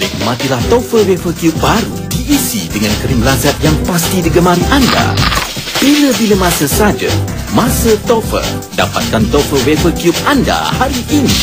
Nikmatilah Toffer Wafer Cube baru diisi dengan krim lazat yang pasti digemari anda. Bila-bila masa saja, masa Toffer. Dapatkan Toffer Wafer Cube anda hari ini.